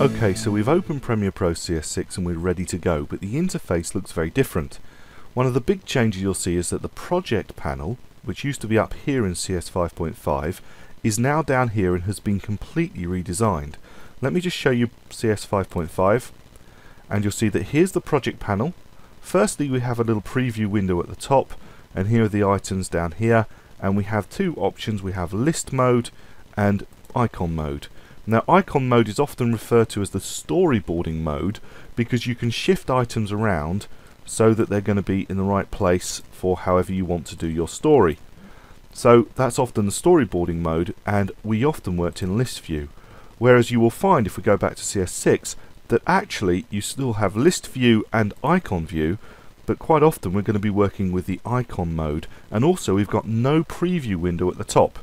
Okay, so we've opened Premiere Pro CS6 and we're ready to go, but the interface looks very different. One of the big changes you'll see is that the project panel, which used to be up here in CS 5.5, is now down here and has been completely redesigned. Let me just show you CS 5.5 and you'll see that here's the project panel. Firstly we have a little preview window at the top and here are the items down here and we have two options. We have list mode and icon mode. Now icon mode is often referred to as the storyboarding mode because you can shift items around so that they're going to be in the right place for however you want to do your story. So that's often the storyboarding mode and we often worked in list view. Whereas you will find if we go back to CS6 that actually you still have list view and icon view but quite often we're going to be working with the icon mode and also we've got no preview window at the top.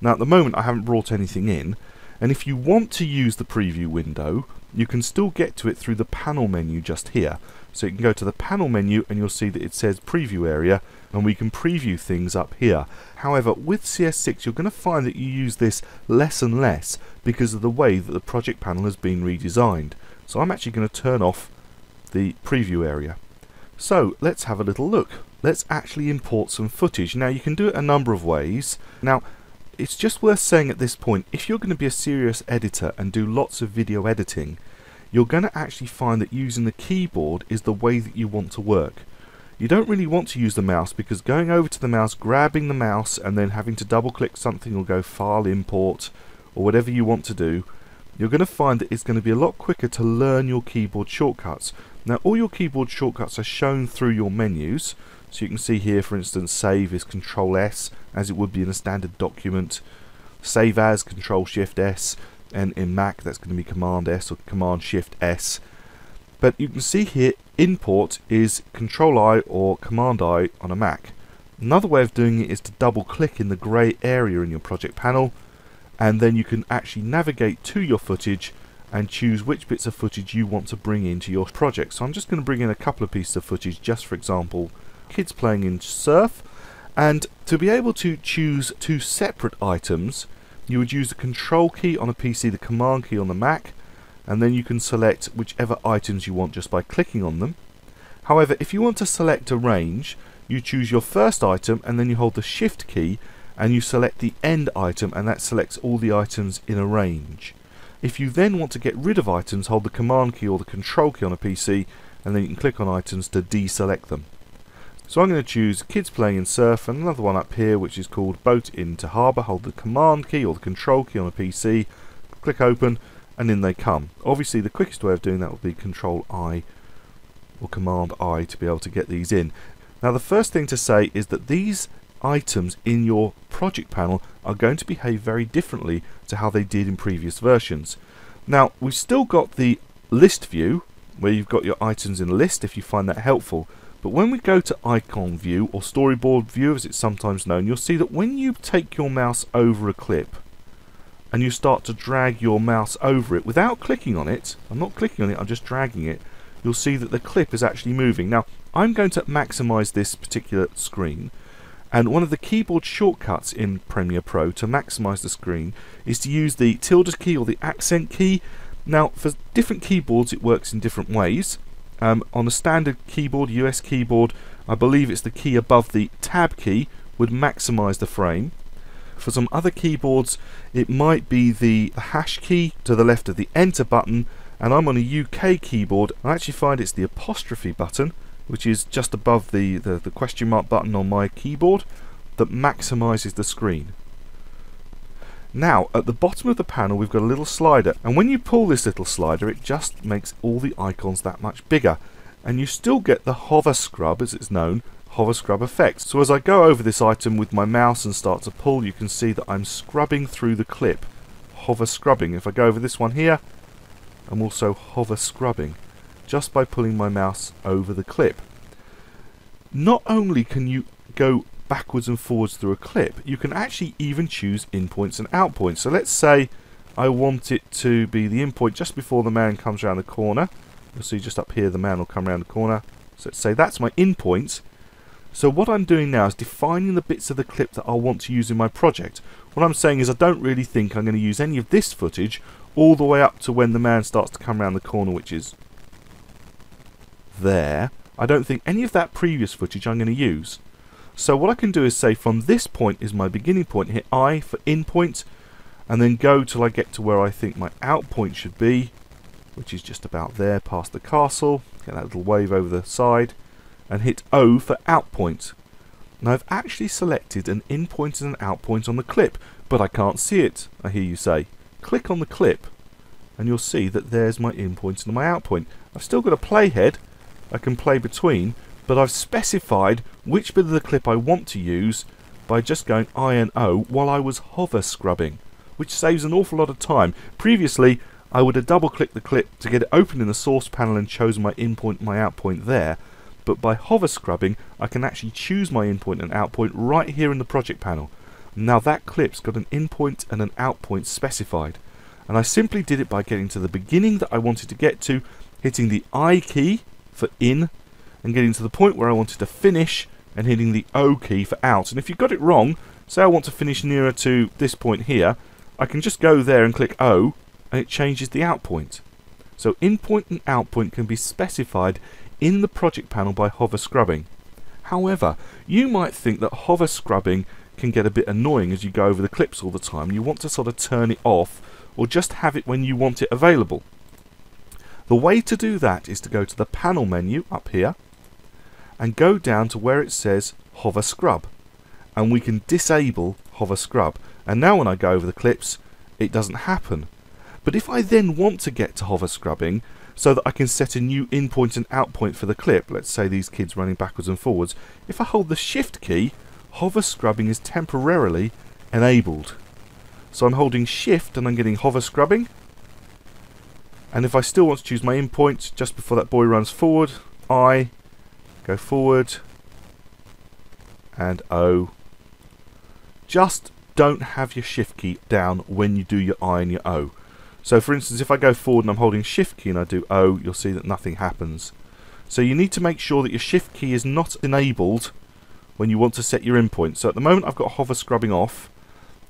Now at the moment I haven't brought anything in and if you want to use the preview window, you can still get to it through the panel menu just here. So you can go to the panel menu and you'll see that it says preview area and we can preview things up here. However, with CS6 you're going to find that you use this less and less because of the way that the project panel has been redesigned. So I'm actually going to turn off the preview area. So let's have a little look. Let's actually import some footage. Now you can do it a number of ways. Now it's just worth saying at this point, if you're going to be a serious editor and do lots of video editing, you're going to actually find that using the keyboard is the way that you want to work. You don't really want to use the mouse because going over to the mouse, grabbing the mouse and then having to double click something or go file import or whatever you want to do, you're going to find that it's going to be a lot quicker to learn your keyboard shortcuts. Now all your keyboard shortcuts are shown through your menus, so you can see here, for instance, save is Control S, as it would be in a standard document. Save as Control Shift S, and in Mac that's going to be Command S or Command Shift S. But you can see here, import is Control I or Command I on a Mac. Another way of doing it is to double click in the grey area in your project panel, and then you can actually navigate to your footage and choose which bits of footage you want to bring into your project. So I'm just going to bring in a couple of pieces of footage just for example kids playing in surf and to be able to choose two separate items you would use the control key on a PC, the command key on the Mac and then you can select whichever items you want just by clicking on them. However, if you want to select a range, you choose your first item and then you hold the shift key and you select the end item and that selects all the items in a range. If you then want to get rid of items, hold the command key or the control key on a PC and then you can click on items to deselect them. So I'm going to choose Kids Playing in Surf and another one up here which is called Boat into Harbour. Hold the Command key or the Control key on a PC, click Open and in they come. Obviously the quickest way of doing that would be Control I or Command I to be able to get these in. Now the first thing to say is that these items in your project panel are going to behave very differently to how they did in previous versions. Now we've still got the list view where you've got your items in a list if you find that helpful but when we go to icon view, or storyboard view as it's sometimes known, you'll see that when you take your mouse over a clip, and you start to drag your mouse over it without clicking on it, I'm not clicking on it, I'm just dragging it, you'll see that the clip is actually moving. Now, I'm going to maximize this particular screen, and one of the keyboard shortcuts in Premiere Pro to maximize the screen is to use the tilde key or the accent key. Now, for different keyboards it works in different ways. Um, on a standard keyboard, US keyboard, I believe it's the key above the tab key would maximize the frame. For some other keyboards, it might be the hash key to the left of the enter button, and I'm on a UK keyboard. I actually find it's the apostrophe button, which is just above the, the, the question mark button on my keyboard, that maximizes the screen. Now, at the bottom of the panel we've got a little slider, and when you pull this little slider it just makes all the icons that much bigger. And you still get the hover scrub, as it's known, hover scrub effect. So as I go over this item with my mouse and start to pull, you can see that I'm scrubbing through the clip. Hover scrubbing. If I go over this one here, I'm also hover scrubbing, just by pulling my mouse over the clip. not only can you go backwards and forwards through a clip, you can actually even choose in points and out points. So let's say I want it to be the in point just before the man comes around the corner. You'll see just up here the man will come around the corner. So let's say that's my in point. So what I'm doing now is defining the bits of the clip that I want to use in my project. What I'm saying is I don't really think I'm going to use any of this footage all the way up to when the man starts to come around the corner, which is there. I don't think any of that previous footage I'm going to use. So what I can do is say from this point is my beginning point, hit I for in point, and then go till I get to where I think my out point should be, which is just about there past the castle. Get that little wave over the side, and hit O for out point. Now I've actually selected an in point and an out point on the clip, but I can't see it, I hear you say. Click on the clip, and you'll see that there's my in point and my out point. I've still got a playhead, I can play between, but I've specified which bit of the clip I want to use by just going I and O while I was hover scrubbing, which saves an awful lot of time. Previously, I would have double clicked the clip to get it open in the source panel and chosen my in point and my out point there, but by hover scrubbing I can actually choose my in point and out point right here in the project panel. Now that clip's got an in point and an out point specified, and I simply did it by getting to the beginning that I wanted to get to, hitting the I key for in and getting to the point where I wanted to finish and hitting the O key for out. And if you got it wrong, say I want to finish nearer to this point here, I can just go there and click O and it changes the out point. So in point and out point can be specified in the project panel by hover scrubbing. However, you might think that hover scrubbing can get a bit annoying as you go over the clips all the time. You want to sort of turn it off or just have it when you want it available. The way to do that is to go to the panel menu up here and go down to where it says hover scrub. And we can disable hover scrub. And now when I go over the clips it doesn't happen. But if I then want to get to hover scrubbing so that I can set a new in point and out point for the clip let's say these kids running backwards and forwards if I hold the shift key hover scrubbing is temporarily enabled. So I'm holding shift and I'm getting hover scrubbing. And if I still want to choose my in point just before that boy runs forward, I go forward and O. Just don't have your shift key down when you do your I and your O. So for instance, if I go forward and I'm holding shift key and I do O, you'll see that nothing happens. So you need to make sure that your shift key is not enabled when you want to set your in point. So at the moment I've got hover scrubbing off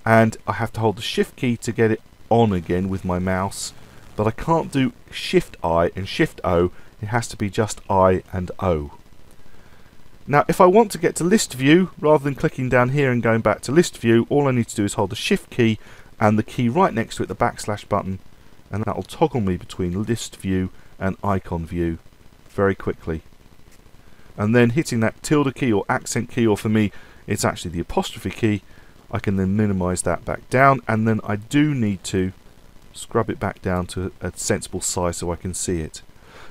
and I have to hold the shift key to get it on again with my mouse but I can't do Shift I and Shift O, it has to be just I and O. Now if I want to get to list view, rather than clicking down here and going back to list view, all I need to do is hold the Shift key and the key right next to it, the backslash button, and that will toggle me between list view and icon view very quickly. And then hitting that tilde key or accent key, or for me it's actually the apostrophe key, I can then minimize that back down and then I do need to scrub it back down to a sensible size so I can see it.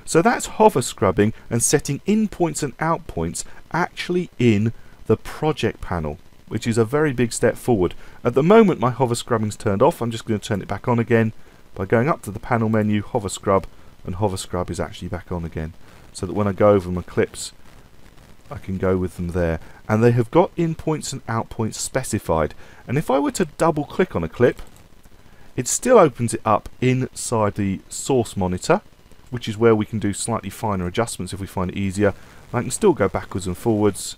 So that's hover scrubbing and setting in points and out points actually in the project panel, which is a very big step forward. At the moment my hover scrubbing's turned off, I'm just going to turn it back on again by going up to the panel menu, hover scrub, and hover scrub is actually back on again. So that when I go over my clips, I can go with them there. And they have got in points and out points specified. And if I were to double click on a clip, it still opens it up inside the source monitor, which is where we can do slightly finer adjustments if we find it easier. I can still go backwards and forwards,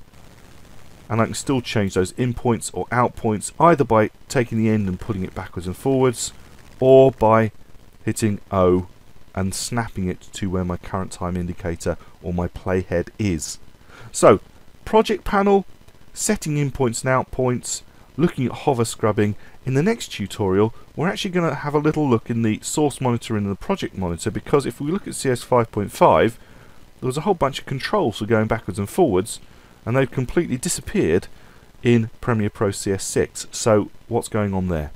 and I can still change those in points or out points either by taking the end and pulling it backwards and forwards, or by hitting O and snapping it to where my current time indicator or my playhead is. So, project panel, setting in points and out points, looking at hover scrubbing. In the next tutorial, we're actually going to have a little look in the source monitor and the project monitor because if we look at CS 5.5, there was a whole bunch of controls for going backwards and forwards and they've completely disappeared in Premiere Pro CS6. So what's going on there?